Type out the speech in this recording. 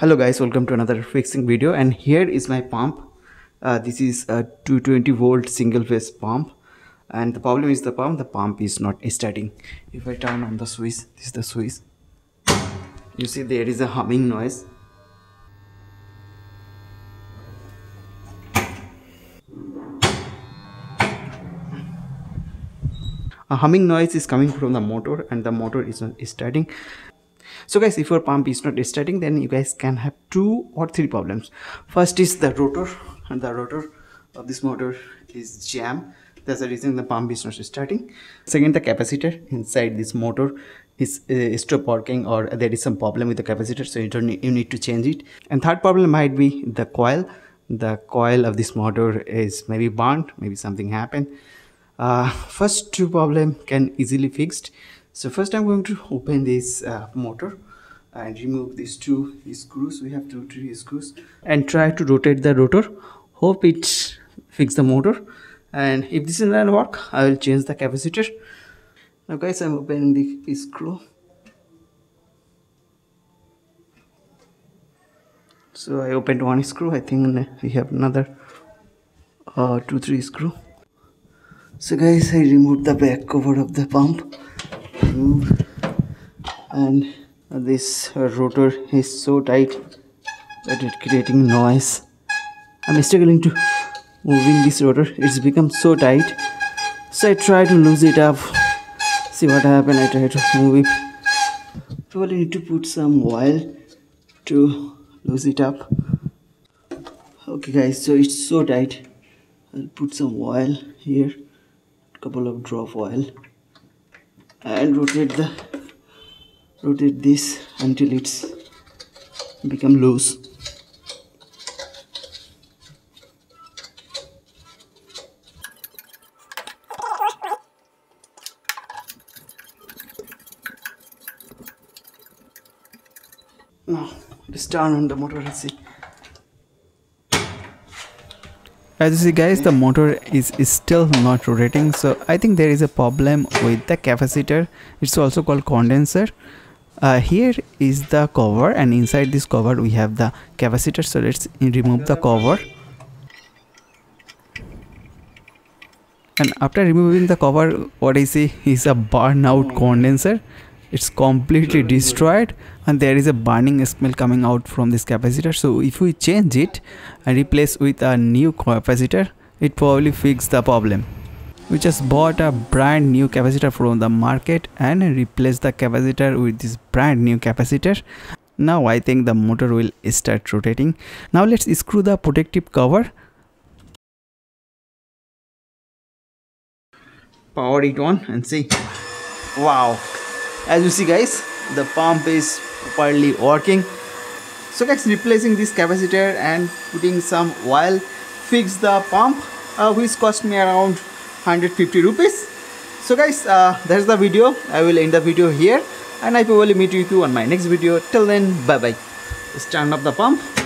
hello guys. Welcome to another fixing video. And here is my pump. Uh, this is a 220 volt single phase pump. And the problem is the pump the pump is not starting. If i turn on the switch this is the switch. You see there is a humming noise. A humming noise is coming from the motor and the motor is not starting so guys if your pump is not starting then you guys can have two or three problems. First is the rotor and the rotor of this motor is jam that's the reason the pump is not starting. Second the capacitor inside this motor is uh, stop working or there is some problem with the capacitor so you don't need, you need to change it. And third problem might be the coil. The coil of this motor is maybe burnt maybe something happened. Uh, first two problem can easily fixed so first i'm going to open this uh, motor and remove these two screws. We have two three screws and try to rotate the rotor. Hope it fix the motor. And if this doesn't work i will change the capacitor. Now guys i'm opening the screw. So i opened one screw. I think we have another uh, two three screw. So guys i removed the back cover of the pump and this rotor is so tight that it's creating noise. I'm struggling to moving this rotor. It's become so tight. So i try to lose it up see what happened i try to move it. Probably need to put some oil to lose it up. Okay guys so it's so tight. I'll put some oil here. Couple of drop oil and rotate the rotate this until it's become loose. Now let's turn on the motor and see as you see guys the motor is, is still not rotating so i think there is a problem with the capacitor. It's also called condenser. Uh, here is the cover and inside this cover we have the capacitor. So let's remove the cover. And after removing the cover what i see is a burnout condenser it's completely destroyed and there is a burning smell coming out from this capacitor. So if we change it and replace with a new capacitor it probably fix the problem. We just bought a brand new capacitor from the market and replaced the capacitor with this brand new capacitor. Now i think the motor will start rotating. Now let's screw the protective cover. Power it on and see. Wow as you see guys the pump is properly working. So guys replacing this capacitor and putting some oil fix the pump uh, which cost me around 150 rupees. So guys uh, that's the video. I will end the video here and i will meet you on my next video. Till then bye bye turn up the pump